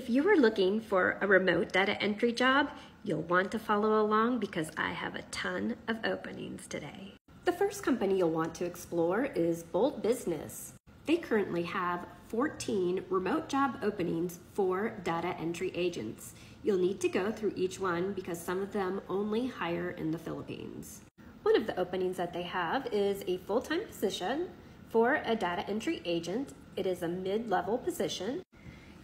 If you are looking for a remote data entry job, you'll want to follow along because I have a ton of openings today. The first company you'll want to explore is Bold Business. They currently have 14 remote job openings for data entry agents. You'll need to go through each one because some of them only hire in the Philippines. One of the openings that they have is a full time position for a data entry agent. It is a mid level position.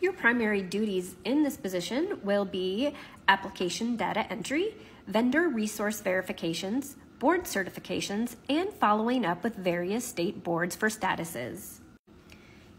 Your primary duties in this position will be application data entry, vendor resource verifications, board certifications, and following up with various state boards for statuses.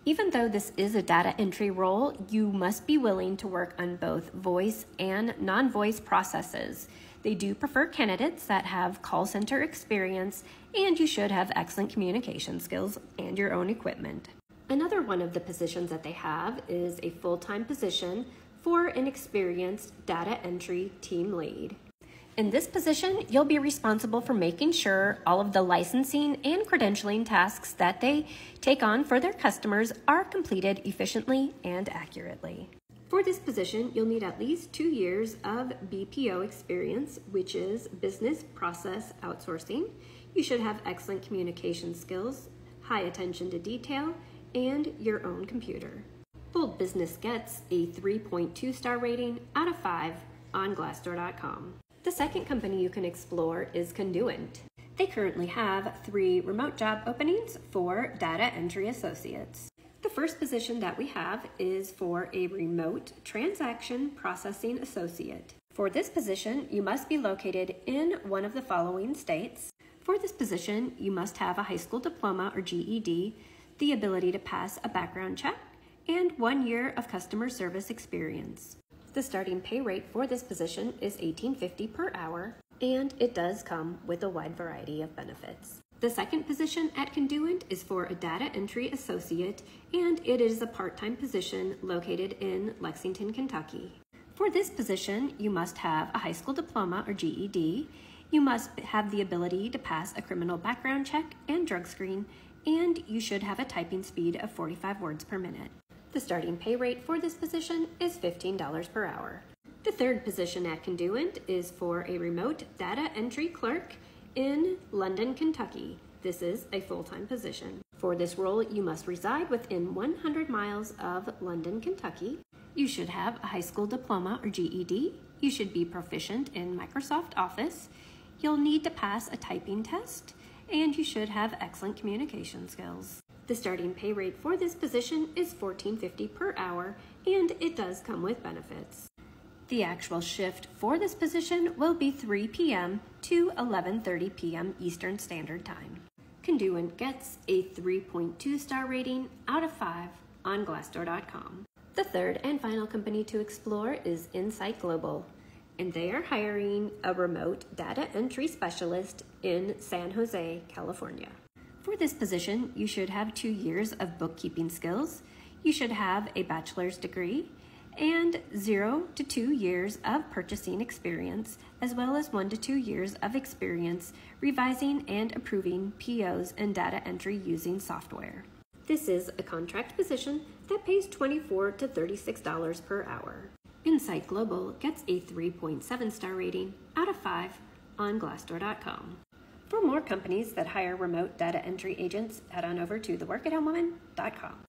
Even though this is a data entry role, you must be willing to work on both voice and non voice processes. They do prefer candidates that have call center experience, and you should have excellent communication skills and your own equipment. Another one of the positions that they have is a full time position for an experienced data entry team lead. In this position, you'll be responsible for making sure all of the licensing and credentialing tasks that they take on for their customers are completed efficiently and accurately. For this position, you'll need at least two years of BPO experience, which is business process outsourcing. You should have excellent communication skills, high attention to detail, and your own computer. Bold Business gets a 3.2 star rating out of 5 on Glassdoor.com. The second company you can explore is Conduent. They currently have three remote job openings for data entry associates. The first position that we have is for a remote transaction processing associate. For this position, you must be located in one of the following states. For this position, you must have a high school diploma or GED, the ability to pass a background check, and one year of customer service experience. The starting pay rate for this position is $18.50 per hour, and it does come with a wide variety of benefits. The second position at Conduent is for a data entry associate, and it is a part time position located in Lexington, Kentucky. For this position, you must have a high school diploma or GED, you must have the ability to pass a criminal background check and drug screen, and you should have a typing speed of 45 words per minute. The starting pay rate for this position is $15 per hour. The third position at Conduent is for a remote data entry clerk in London, Kentucky. This is a full time position. For this role, you must reside within 100 miles of London, Kentucky. You should have a high school diploma or GED. You should be proficient in Microsoft Office. You'll need to pass a typing test, and you should have excellent communication skills. The starting pay rate for this position is $14.50 per hour, and it does come with benefits. The actual shift for this position will be 3 p.m. to 11:30 p.m. Eastern Standard Time. Conduent gets a 3.2 star rating out of 5 on glassdoor.com. The third and final company to explore is Insight Global, and they are hiring a remote data entry specialist in San Jose, California. For this position, you should have two years of bookkeeping skills, you should have a bachelor's degree, and zero to two years of purchasing experience, as well as one to two years of experience revising and approving POs and data entry using software. This is a contract position that pays 24 to $36 per hour. Insight Global gets a 3.7 star rating out of 5 on Glassdoor.com. For more companies that hire remote data entry agents, head on over to theworkathomewoman.com.